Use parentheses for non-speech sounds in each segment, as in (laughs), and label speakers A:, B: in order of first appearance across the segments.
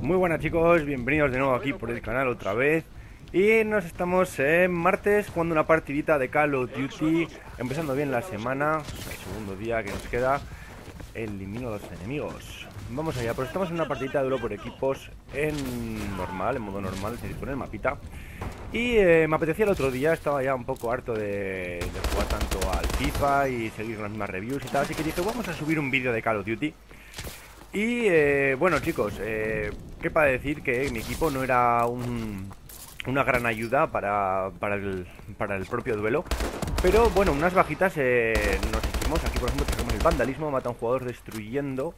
A: Muy buenas chicos, bienvenidos de nuevo aquí por el canal otra vez Y nos estamos en martes jugando una partidita de Call of Duty Empezando bien la semana, el segundo día que nos queda Elimino a los enemigos. Vamos allá, pues estamos en una partidita de duelo por equipos en normal, en modo normal, decir, con el mapita. Y eh, me apetecía el otro día, estaba ya un poco harto de, de jugar tanto al FIFA y seguir las mismas reviews y tal Así que dije, vamos a subir un vídeo de Call of Duty y eh, bueno chicos, eh, qué para decir que mi equipo no era un, una gran ayuda para, para, el, para el propio duelo. Pero bueno, unas bajitas eh, nos hicimos. Aquí por ejemplo tenemos el vandalismo, mata a un jugador destruyendo.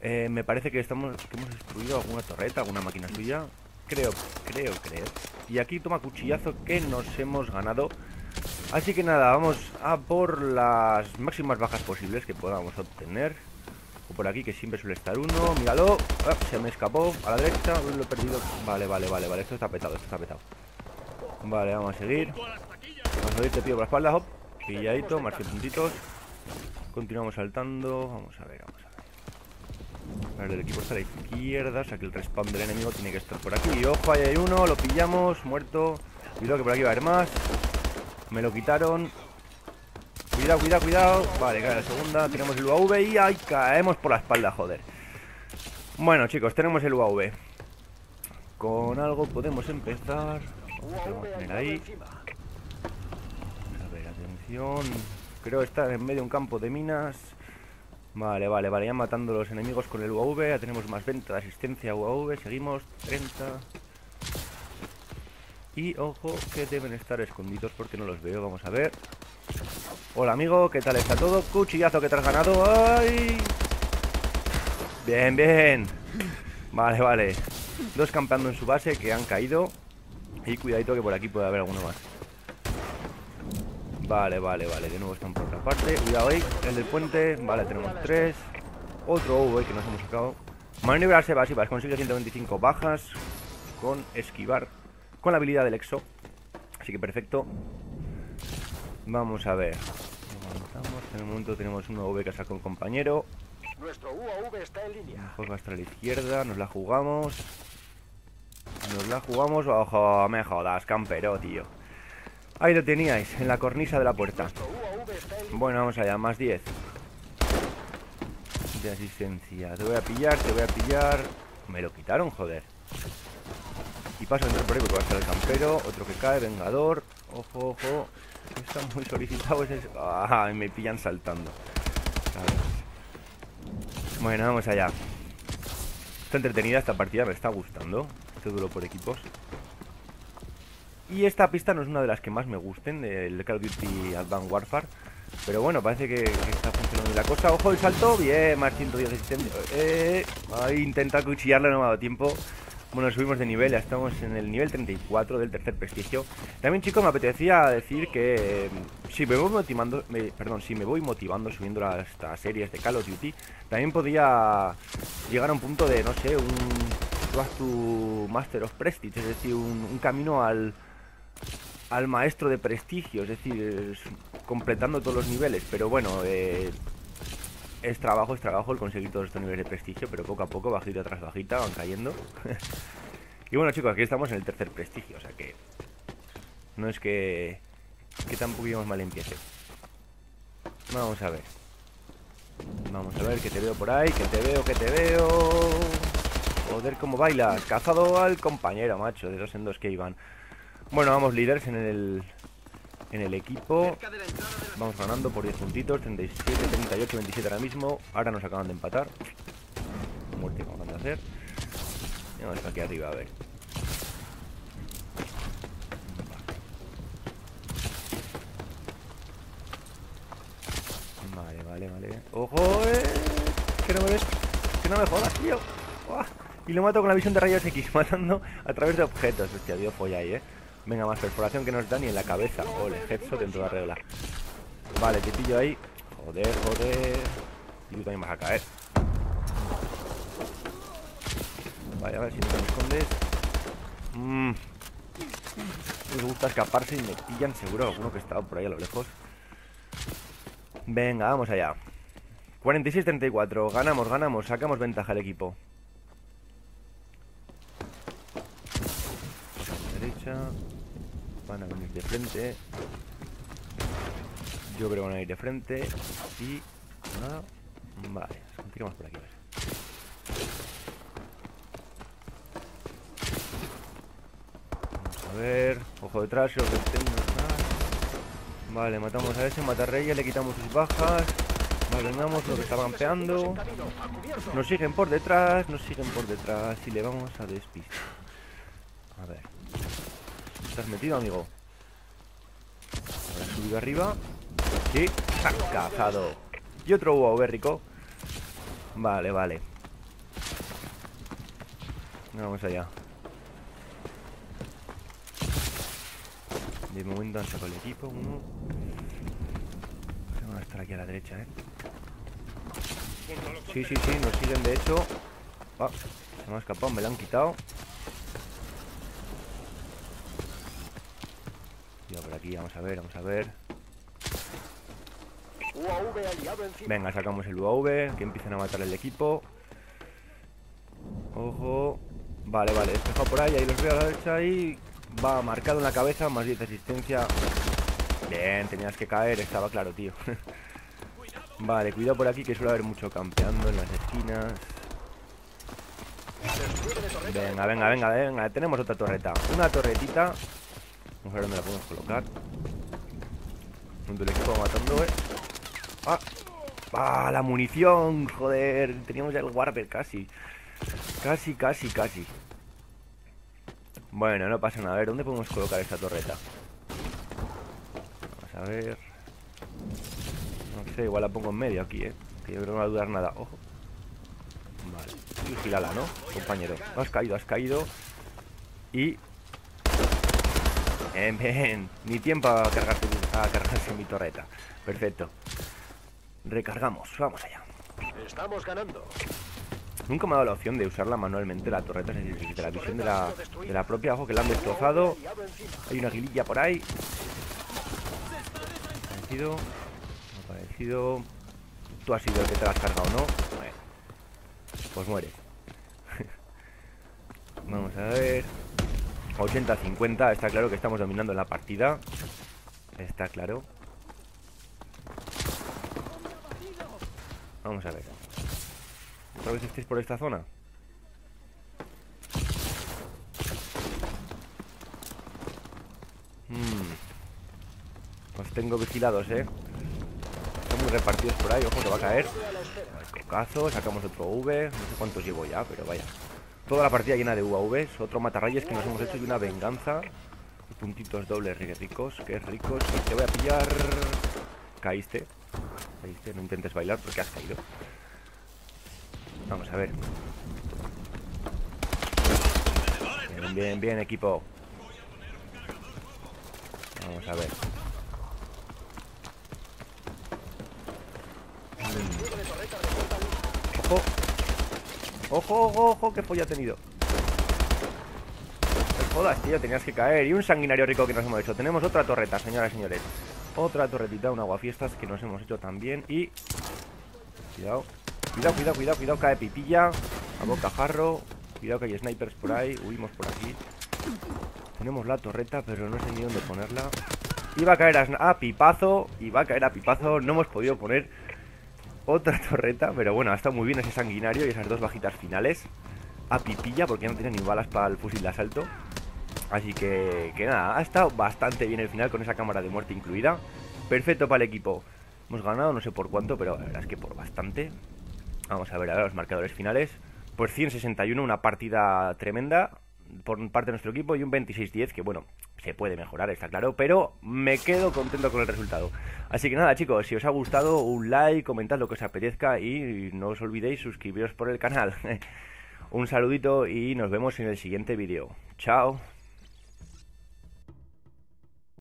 A: Eh, me parece que, estamos, que hemos destruido alguna torreta, alguna máquina suya. Creo, creo, creo. Y aquí toma cuchillazo que nos hemos ganado. Así que nada, vamos a por las máximas bajas posibles que podamos obtener por aquí que siempre suele estar uno. Míralo. Ah, se me escapó. A la derecha. Lo he perdido. Vale, vale, vale, vale. Esto está petado, esto está petado. Vale, vamos a seguir. Vamos a seguir, te pido por la espalda. Pilladito, más que puntitos. Continuamos saltando. Vamos a ver, vamos a ver. A el equipo está a la izquierda. O sea que el respawn del enemigo tiene que estar por aquí. Ojo, ahí hay uno. Lo pillamos. Muerto. Cuidado que por aquí va a haber más. Me lo quitaron. Cuidado, cuidado, cuidado. Vale, cae la segunda. Tenemos el UAV y ahí caemos por la espalda, joder. Bueno, chicos, tenemos el UAV. Con algo podemos empezar. Vamos a poner ahí. A ver, atención. Creo estar en medio de un campo de minas. Vale, vale, vale. Ya matando a los enemigos con el UAV. Ya tenemos más venta de asistencia UAV. Seguimos. 30. Y ojo que deben estar escondidos porque no los veo. Vamos a ver. Hola amigo, ¿qué tal está todo? Cuchillazo que te has ganado. ¡Ay! Bien, bien. Vale, vale. Dos campeando en su base que han caído. Y cuidadito que por aquí puede haber alguno más. Vale, vale, vale. De nuevo están por otra parte. Cuidado ahí. El del puente. Vale, tenemos tres. Otro OV que nos hemos sacado. Maniobras evasivas. Consigue 125 bajas. Con esquivar. Con la habilidad del exo. Así que perfecto. Vamos a ver. Avanzamos. En el momento tenemos un UAV que sacado un compañero.
B: Nuestro UAV está en línea.
A: Mejor va hasta la izquierda. Nos la jugamos. Nos la jugamos. Ojo, me jodas, campero, tío. Ahí lo teníais, en la cornisa de la puerta. Bueno, vamos allá, más 10. De asistencia. Te voy a pillar, te voy a pillar. Me lo quitaron, joder. A entrar por ahí porque va a estar el campero. Otro que cae, vengador. Ojo, ojo. Está muy solicitado ese. Ah, me pillan saltando. Bueno, vamos allá. Está entretenida esta partida, me está gustando. Este duelo por equipos. Y esta pista no es una de las que más me gusten del Call of Duty Advanced Warfare. Pero bueno, parece que, está funcionando la cosa. Ojo, el salto. Bien, más 110 de. Eh, ahí intenta cuchillarle, no me ha dado tiempo. Bueno, subimos de nivel, ya estamos en el nivel 34 del tercer prestigio. También, chicos, me apetecía decir que eh, si me voy motivando, perdón, si me voy motivando subiendo las, series de Call of Duty, también podía llegar a un punto de, no sé, un Road to Master of Prestige, es decir, un, camino al, al maestro de prestigio, es decir, completando todos los niveles. Pero bueno, eh, es trabajo, es trabajo el conseguir todos estos niveles de prestigio, pero poco a poco, bajita tras bajita, van cayendo. (laughs) y bueno, chicos, aquí estamos en el tercer prestigio, o sea que no es que, que tampoco íbamos mal empiece. Vamos a ver. Vamos a ver que te veo por ahí, que te veo, que te veo. Joder, cómo bailas. Cazado al compañero, macho, de dos en dos que iban. Bueno, vamos líderes en el en el equipo. Vamos ganando por 10 puntitos, 37, 38, 27 ahora mismo. Ahora nos acaban de empatar. Muerte como acaban de hacer. Y vamos aquí arriba, a ver. Vale, vale, vale. ¡Ojo! Eh! Que no me ves. Que no me jodas, tío. Y lo mato con la visión de rayos X, (laughs) matando a través de objetos. Hostia, Dios, folla ahí, eh. Venga, más perforación que nos da ni en la cabeza. Ole, headshot en toda regla. Vale, te pillo ahí. Joder, joder. Y tú también vas a caer. Vale, a ver si no te me escondes. Mmm. Me gusta escaparse y me pillan seguro alguno que está por ahí a lo lejos. Venga, vamos allá. 46-34. Ganamos, ganamos. Sacamos ventaja al equipo. Derecha. Van a venir de frente. Yo creo que van a ir de frente. Y... Nada. Vale, continuamos por aquí. A ver. Vamos a ver. Ojo detrás, creo que tengo. Vale, matamos a ese, mata a Reyes, le quitamos sus bajas. Vale, vengamos lo que está campeando. Nos siguen por detrás, nos siguen por detrás y le vamos a despistar. A ver. ¿Estás metido, amigo? Ahora subido arriba. Sí, cazado. Y otro UAV rico. Vale, vale. Vamos allá. De momento han sacado el equipo, uno. Vamos a estar aquí a la derecha, eh. Sí, sí, sí, nos siguen de hecho. Ah, se me ha escapado, me lo han quitado. Yo por aquí, vamos a ver, vamos a ver. Venga, sacamos el UAV, que empiecen a matar el equipo. Ojo. Vale, vale, despejado por ahí, ahí los veo a la derecha y va marcado en la cabeza, más 10 de asistencia. Bien, tenías que caer, estaba claro, tío. (laughs) vale, cuidado por aquí que suele haber mucho campeando en las esquinas. Venga, venga, venga, venga, tenemos otra torreta. Una torretita. Vamos a ver dónde la podemos colocar. Donde el equipo matando, eh. ¡Ah! ¡Ah! La munición, joder. Teníamos ya el Warper casi. Casi, casi, casi. Bueno, no pasa nada. A ver, ¿dónde podemos colocar esta torreta? Vamos a ver. No sé, igual la pongo en medio aquí, eh. Que yo creo que no va a dudar nada. Ojo. Vale. Vigilala, ¿no? Compañero. Has caído, has caído. Y... Bien, bien. Ni tiempo a cargarse, a cargarse mi torreta. Perfecto. Recargamos. Vamos allá.
B: Estamos ganando.
A: Nunca me ha dado la opción de usarla manualmente la torreta, es decir, de la visión de la, de la propia, ojo que la han destrozado. Hay una aguililla por ahí. Aparecido. Aparecido. Tú has sido el que te la has cargado, ¿no? Bueno, pues muere. (laughs) Vamos a ver. 80-50, está claro que estamos dominando la partida. Está claro. Vamos a ver. ¿Otra vez estáis por esta zona? Hmm. Os tengo vigilados, ¿eh? Están muy repartidos por ahí, ojo que va a caer. Cocazo, sacamos otro V. No sé cuántos llevo ya, pero vaya. Toda la partida llena de UAVs. Otro matarrayes que nos hemos hecho y una venganza. Y puntitos dobles ricos, que ricos. Y te voy a pillar. Caíste. Caíste, no intentes bailar porque has caído. Vamos a ver. Bien, bien, bien, equipo. Vamos a ver. Ojo. Ojo, ojo, ojo, qué folla ha tenido. No jodas, tío, tenías que caer. Y un sanguinario rico que nos hemos hecho. Tenemos otra torreta, señoras y señores. Otra torretita, un aguafiestas que nos hemos hecho también. Y. Cuidado. Cuidado, cuidado, cuidado, cuidado, cae pipilla. A bocajarro. Cuidado que hay snipers por ahí. Huimos por aquí. Tenemos la torreta, pero no sé ni dónde ponerla. Iba a caer a, a pipazo. Iba a caer a pipazo. No hemos podido poner otra (laughs) torreta. Pero bueno, ha estado muy bien ese sanguinario y esas dos bajitas finales. A pipilla, porque no tiene ni balas para el fusil de asalto. Así que, que nada, ha estado bastante bien el final con esa cámara de muerte incluida. Perfecto para el equipo. Hemos ganado, no sé por cuánto, pero la verdad es que por bastante. Vamos a ver ahora los marcadores finales. Pues 161, una partida tremenda por parte de nuestro equipo y un 26-10 que bueno, se puede mejorar, está claro, pero me quedo contento con el resultado. Así que nada chicos, si os ha gustado, un like, comentad lo que os apetezca y no os olvidéis suscribiros por el canal. (laughs) un saludito y nos vemos en el siguiente vídeo. Chao.